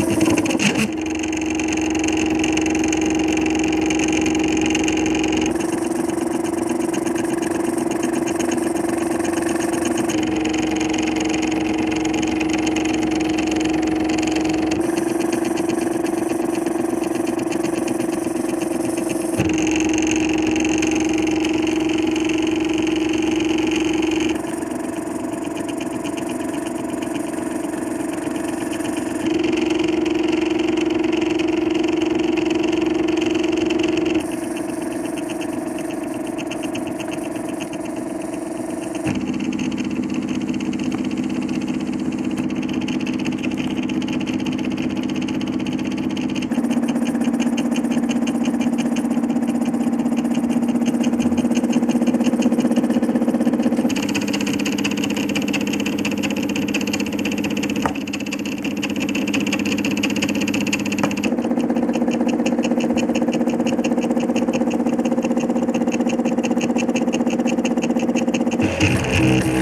you Mm-hmm.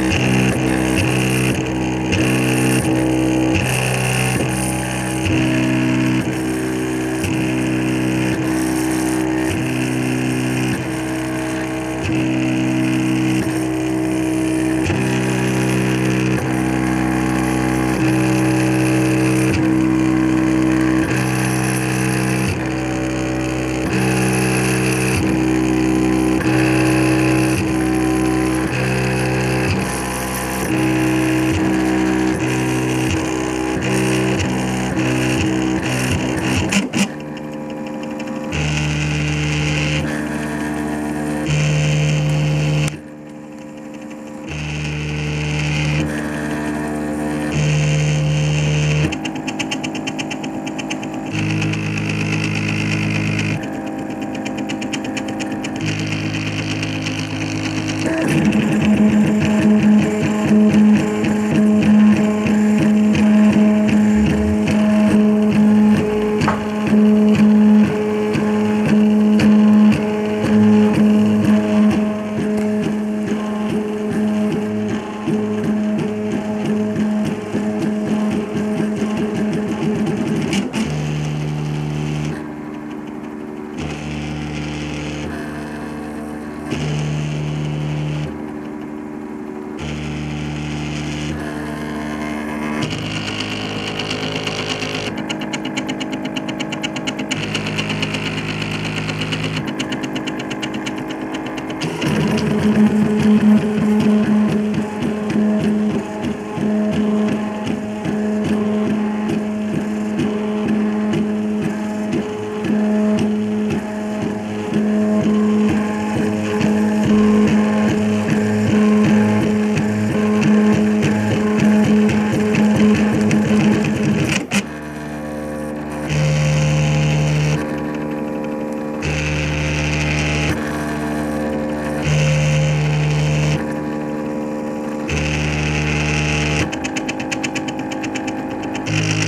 you